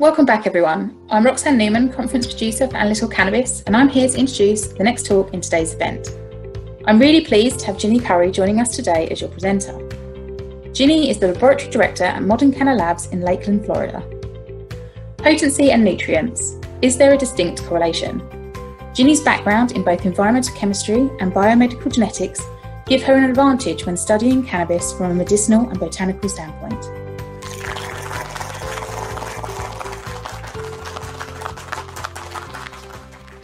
Welcome back, everyone. I'm Roxanne Newman, conference producer for Analytical Cannabis, and I'm here to introduce the next talk in today's event. I'm really pleased to have Jini Curry joining us today as your presenter. Jini is the laboratory director at Modern Canna Labs in Lakeland, Florida. Potency and nutrients. Is there a distinct correlation? Jini's background in both environmental chemistry and biomedical genetics give her an advantage when studying cannabis from a medicinal and botanical standpoint.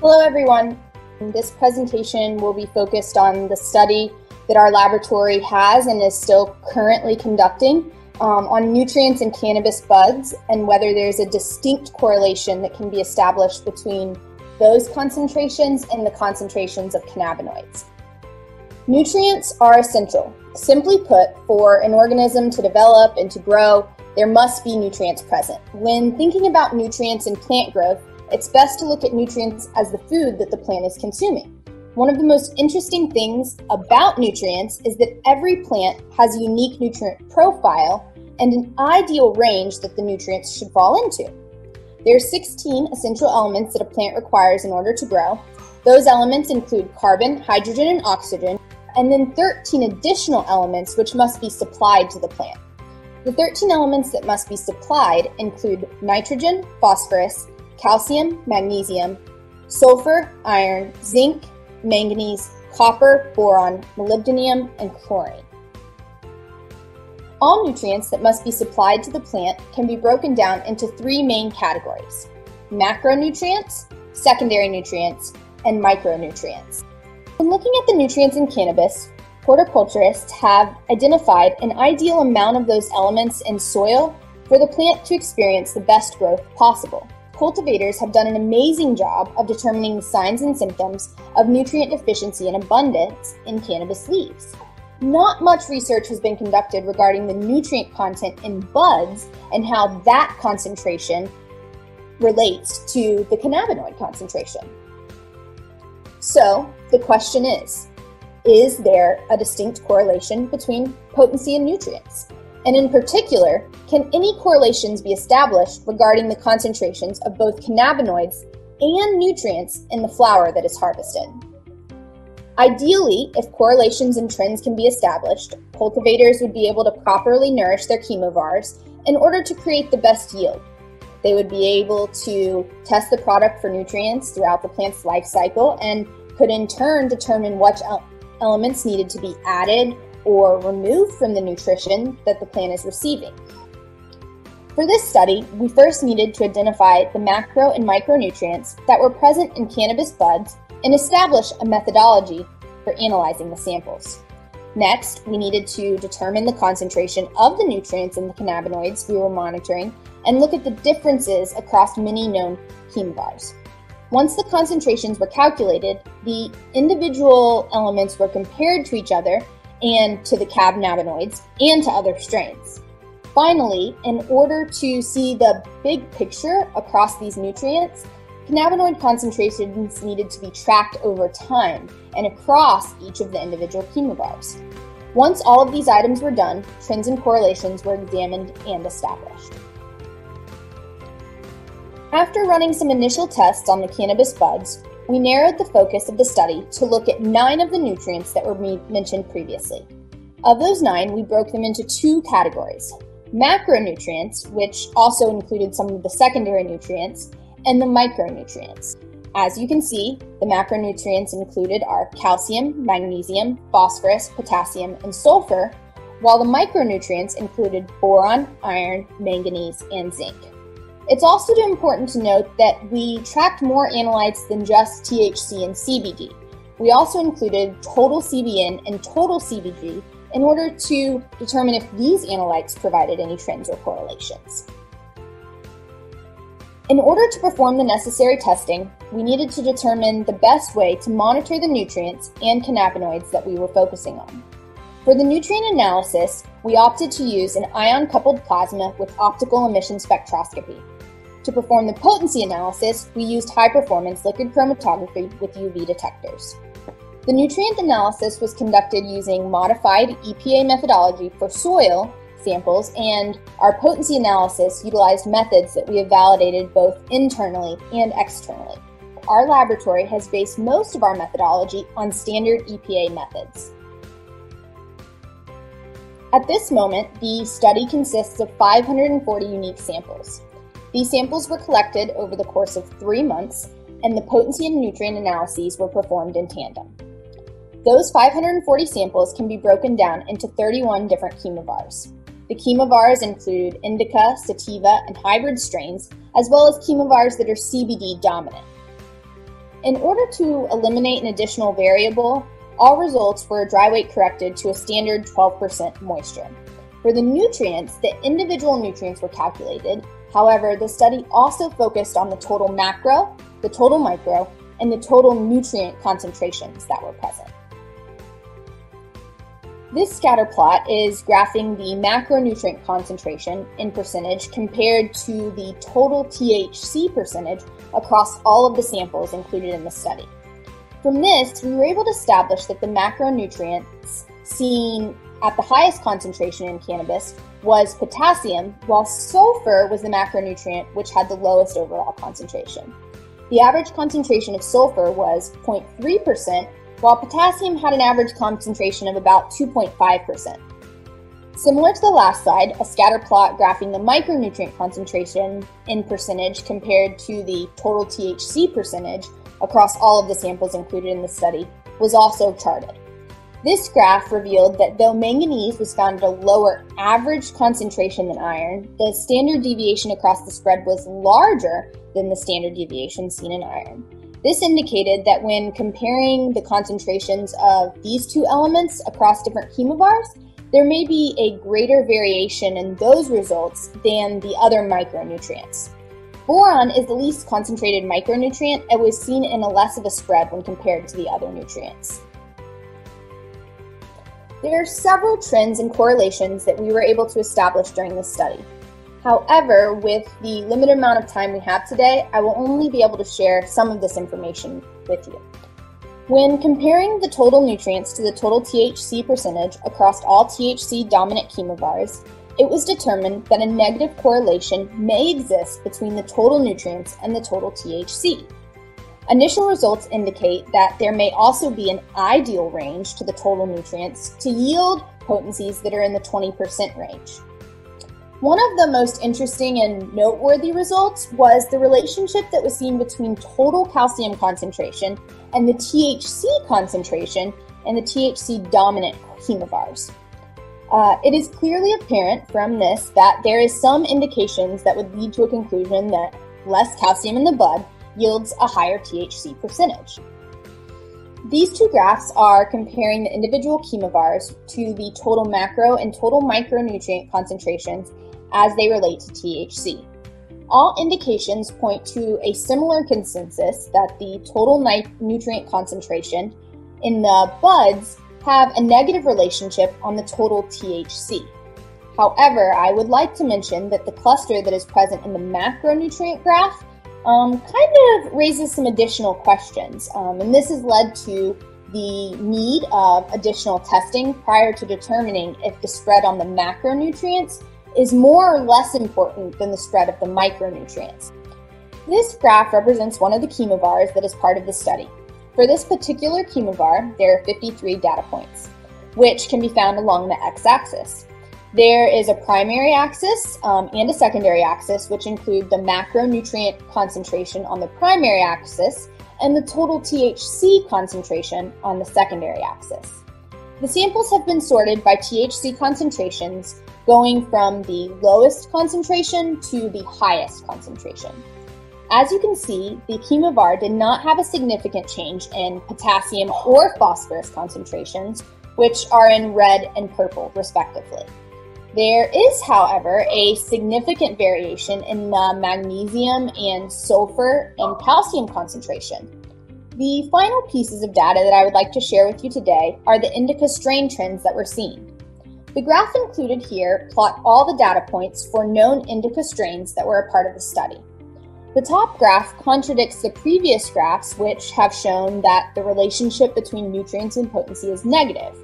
Hello, everyone. This presentation will be focused on the study that our laboratory has and is still currently conducting um, on nutrients in cannabis buds and whether there's a distinct correlation that can be established between those concentrations and the concentrations of cannabinoids. Nutrients are essential. Simply put, for an organism to develop and to grow, there must be nutrients present. When thinking about nutrients in plant growth, it's best to look at nutrients as the food that the plant is consuming. One of the most interesting things about nutrients is that every plant has a unique nutrient profile and an ideal range that the nutrients should fall into. There are 16 essential elements that a plant requires in order to grow. Those elements include carbon, hydrogen, and oxygen, and then 13 additional elements which must be supplied to the plant. The 13 elements that must be supplied include nitrogen, phosphorus, calcium, magnesium, sulfur, iron, zinc, manganese, copper, boron, molybdenum, and chlorine. All nutrients that must be supplied to the plant can be broken down into three main categories macronutrients, secondary nutrients, and micronutrients. When looking at the nutrients in cannabis, horticulturists have identified an ideal amount of those elements in soil for the plant to experience the best growth possible cultivators have done an amazing job of determining the signs and symptoms of nutrient deficiency and abundance in cannabis leaves. Not much research has been conducted regarding the nutrient content in buds and how that concentration relates to the cannabinoid concentration. So, the question is Is there a distinct correlation between potency and nutrients? And in particular, can any correlations be established regarding the concentrations of both cannabinoids and nutrients in the flower that is harvested? Ideally, if correlations and trends can be established, cultivators would be able to properly nourish their chemovars in order to create the best yield. They would be able to test the product for nutrients throughout the plant's life cycle and could in turn determine what elements needed to be added or removed from the nutrition that the plant is receiving. For this study, we first needed to identify the macro and micronutrients that were present in cannabis buds and establish a methodology for analyzing the samples. Next, we needed to determine the concentration of the nutrients in the cannabinoids we were monitoring and look at the differences across many known chemovars. Once the concentrations were calculated, the individual elements were compared to each other and to the cannabinoids and to other strains. Finally, in order to see the big picture across these nutrients, cannabinoid concentrations needed to be tracked over time and across each of the individual chemovars. Once all of these items were done, trends and correlations were examined and established. After running some initial tests on the cannabis buds, we narrowed the focus of the study to look at nine of the nutrients that were mentioned previously. Of those nine, we broke them into two categories macronutrients, which also included some of the secondary nutrients, and the micronutrients. As you can see, the macronutrients included are calcium, magnesium, phosphorus, potassium, and sulfur, while the micronutrients included boron, iron, manganese, and zinc. It's also important to note that we tracked more analytes than just THC and CBD. We also included total CBN and total CBG in order to determine if these analytes provided any trends or correlations. In order to perform the necessary testing, we needed to determine the best way to monitor the nutrients and cannabinoids that we were focusing on. For the nutrient analysis, we opted to use an ion coupled plasma with optical emission spectroscopy. To perform the potency analysis, we used high performance liquid chromatography with UV detectors. The nutrient analysis was conducted using modified EPA methodology for soil, samples, and our potency analysis utilized methods that we have validated both internally and externally. Our laboratory has based most of our methodology on standard EPA methods. At this moment, the study consists of 540 unique samples. These samples were collected over the course of three months, and the potency and nutrient analyses were performed in tandem. Those 540 samples can be broken down into 31 different chemovars. The chemovars include indica, sativa, and hybrid strains, as well as chemovars that are CBD dominant. In order to eliminate an additional variable, all results were dry weight corrected to a standard 12% moisture. For the nutrients, the individual nutrients were calculated. However, the study also focused on the total macro, the total micro, and the total nutrient concentrations that were present. This scatter plot is graphing the macronutrient concentration in percentage compared to the total THC percentage across all of the samples included in the study. From this, we were able to establish that the macronutrients seen at the highest concentration in cannabis was potassium, while sulfur was the macronutrient which had the lowest overall concentration. The average concentration of sulfur was 0.3% while potassium had an average concentration of about 2.5%. Similar to the last slide, a scatter plot graphing the micronutrient concentration in percentage compared to the total THC percentage across all of the samples included in the study was also charted. This graph revealed that though manganese was found at a lower average concentration than iron, the standard deviation across the spread was larger than the standard deviation seen in iron. This indicated that when comparing the concentrations of these two elements across different chemovars, there may be a greater variation in those results than the other micronutrients. Boron is the least concentrated micronutrient and was seen in a less of a spread when compared to the other nutrients. There are several trends and correlations that we were able to establish during this study. However, with the limited amount of time we have today, I will only be able to share some of this information with you. When comparing the total nutrients to the total THC percentage across all THC dominant chemovars, it was determined that a negative correlation may exist between the total nutrients and the total THC. Initial results indicate that there may also be an ideal range to the total nutrients to yield potencies that are in the 20% range. One of the most interesting and noteworthy results was the relationship that was seen between total calcium concentration and the THC concentration in the THC dominant chemovars. Uh, it is clearly apparent from this that there is some indications that would lead to a conclusion that less calcium in the bud yields a higher THC percentage. These two graphs are comparing the individual chemovars to the total macro and total micronutrient concentrations as they relate to THC. All indications point to a similar consensus that the total nutrient concentration in the buds have a negative relationship on the total THC. However, I would like to mention that the cluster that is present in the macronutrient graph um, kind of raises some additional questions, um, and this has led to the need of additional testing prior to determining if the spread on the macronutrients is more or less important than the spread of the micronutrients. This graph represents one of the chemovars that is part of the study. For this particular chemovar, there are 53 data points, which can be found along the x-axis. There is a primary axis um, and a secondary axis, which include the macronutrient concentration on the primary axis and the total THC concentration on the secondary axis. The samples have been sorted by THC concentrations going from the lowest concentration to the highest concentration. As you can see, the chemovar did not have a significant change in potassium or phosphorus concentrations, which are in red and purple, respectively. There is, however, a significant variation in the magnesium and sulfur and calcium concentration. The final pieces of data that I would like to share with you today are the indica strain trends that we're seeing. The graph included here plot all the data points for known indica strains that were a part of the study. The top graph contradicts the previous graphs, which have shown that the relationship between nutrients and potency is negative,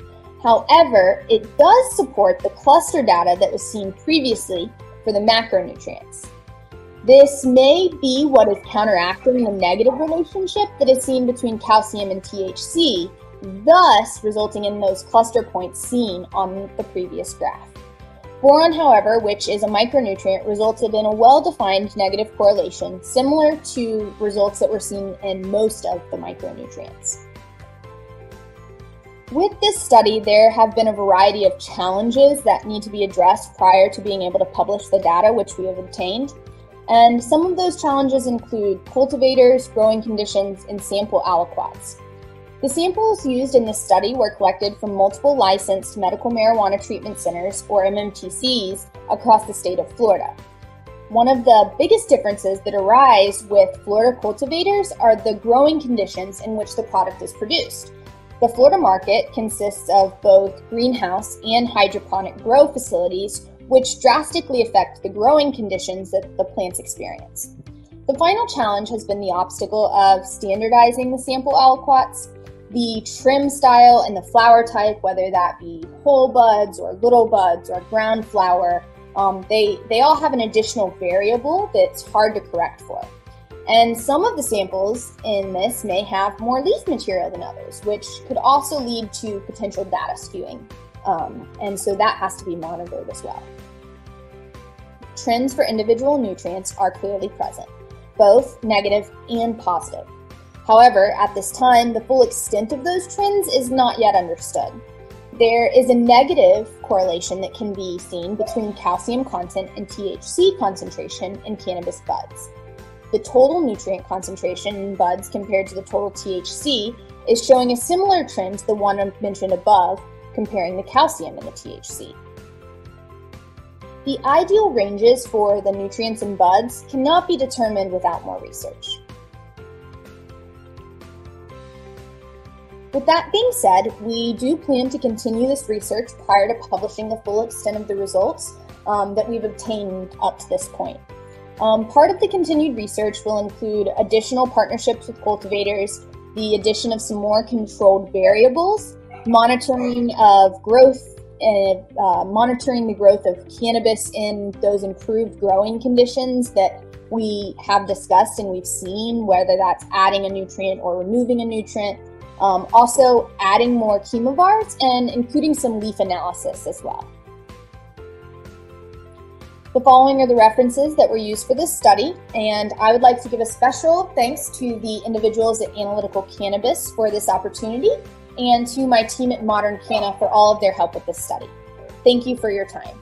However, it does support the cluster data that was seen previously for the macronutrients. This may be what is counteracting the negative relationship that is seen between calcium and THC, thus resulting in those cluster points seen on the previous graph. Boron, however, which is a micronutrient, resulted in a well-defined negative correlation similar to results that were seen in most of the micronutrients. With this study, there have been a variety of challenges that need to be addressed prior to being able to publish the data which we have obtained. And some of those challenges include cultivators, growing conditions, and sample aliquots. The samples used in this study were collected from multiple licensed medical marijuana treatment centers, or MMTCs, across the state of Florida. One of the biggest differences that arise with Florida cultivators are the growing conditions in which the product is produced. The Florida market consists of both greenhouse and hydroponic grow facilities, which drastically affect the growing conditions that the plants experience. The final challenge has been the obstacle of standardizing the sample aliquots the trim style and the flower type, whether that be whole buds or little buds or ground flower, um, they, they all have an additional variable that's hard to correct for. And some of the samples in this may have more leaf material than others, which could also lead to potential data skewing. Um, and so that has to be monitored as well. Trends for individual nutrients are clearly present, both negative and positive. However, at this time, the full extent of those trends is not yet understood. There is a negative correlation that can be seen between calcium content and THC concentration in cannabis buds. The total nutrient concentration in buds compared to the total THC is showing a similar trend to the one mentioned above, comparing the calcium and the THC. The ideal ranges for the nutrients in buds cannot be determined without more research. With that being said, we do plan to continue this research prior to publishing the full extent of the results um, that we've obtained up to this point. Um, part of the continued research will include additional partnerships with cultivators, the addition of some more controlled variables, monitoring of growth, and uh, monitoring the growth of cannabis in those improved growing conditions that we have discussed and we've seen, whether that's adding a nutrient or removing a nutrient, um, also adding more chemovars and including some leaf analysis as well. The following are the references that were used for this study, and I would like to give a special thanks to the individuals at Analytical Cannabis for this opportunity and to my team at Modern Canna for all of their help with this study. Thank you for your time.